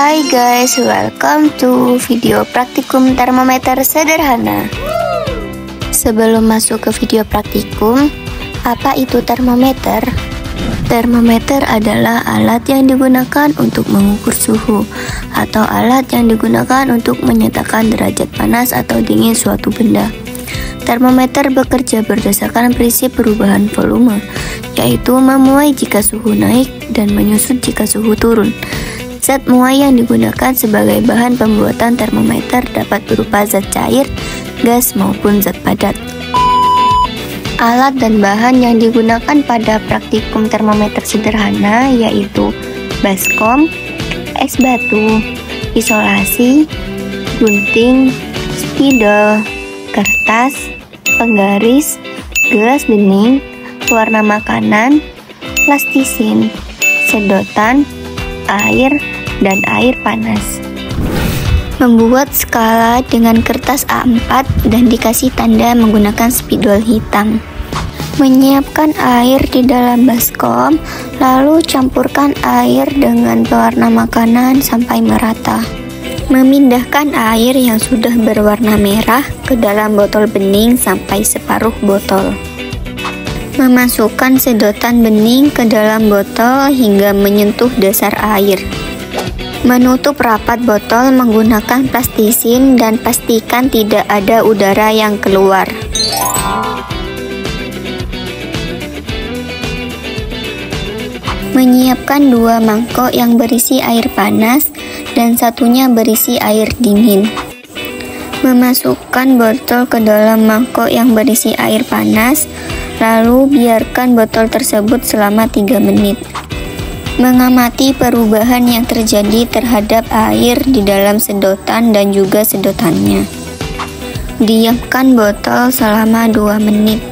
Hai guys, welcome to video praktikum termometer sederhana. Sebelum masuk ke video praktikum, apa itu termometer? Termometer adalah alat yang digunakan untuk mengukur suhu atau alat yang digunakan untuk menyatakan derajat panas atau dingin suatu benda. Termometer bekerja berdasarkan prinsip perubahan volume, yaitu memuai jika suhu naik dan menyusut jika suhu turun. Zat muai yang digunakan sebagai bahan pembuatan termometer dapat berupa zat cair, gas, maupun zat padat. Alat dan bahan yang digunakan pada praktikum termometer sederhana yaitu baskom, es batu, isolasi, gunting, spidol, kertas, penggaris, gelas bening, warna makanan, plastisin, sedotan, air, dan air panas. Membuat skala dengan kertas A4 dan dikasih tanda menggunakan spidol hitam. Menyiapkan air di dalam baskom, lalu campurkan air dengan pewarna makanan sampai merata. Memindahkan air yang sudah berwarna merah ke dalam botol bening sampai separuh botol. Memasukkan sedotan bening ke dalam botol hingga menyentuh dasar air. Menutup rapat botol menggunakan plastisin dan pastikan tidak ada udara yang keluar. Menyiapkan dua mangkok yang berisi air panas dan satunya berisi air dingin. Memasukkan botol ke dalam mangkok yang berisi air panas, lalu biarkan botol tersebut selama 3 menit mengamati perubahan yang terjadi terhadap air di dalam sedotan dan juga sedotannya. Diamkan botol selama 2 menit.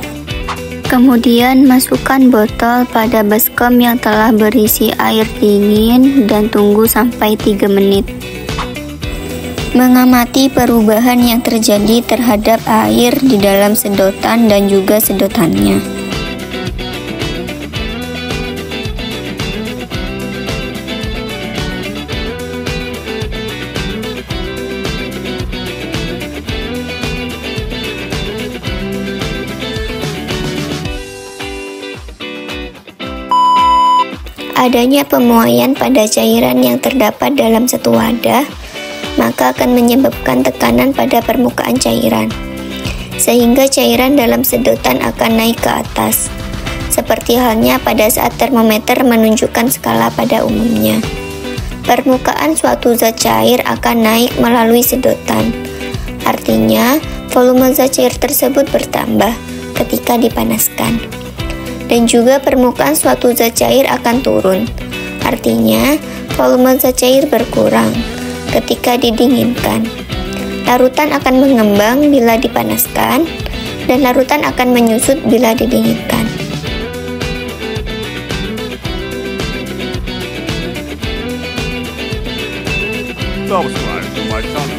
Kemudian masukkan botol pada baskom yang telah berisi air dingin dan tunggu sampai 3 menit. Mengamati perubahan yang terjadi terhadap air di dalam sedotan dan juga sedotannya. Adanya pemuaian pada cairan yang terdapat dalam satu wadah, maka akan menyebabkan tekanan pada permukaan cairan, sehingga cairan dalam sedotan akan naik ke atas, seperti halnya pada saat termometer menunjukkan skala pada umumnya. Permukaan suatu zat cair akan naik melalui sedotan, artinya volume zat cair tersebut bertambah ketika dipanaskan dan juga permukaan suatu zat cair akan turun. Artinya, volume zat cair berkurang ketika didinginkan. Larutan akan mengembang bila dipanaskan, dan larutan akan menyusut bila didinginkan. Subscribe to my.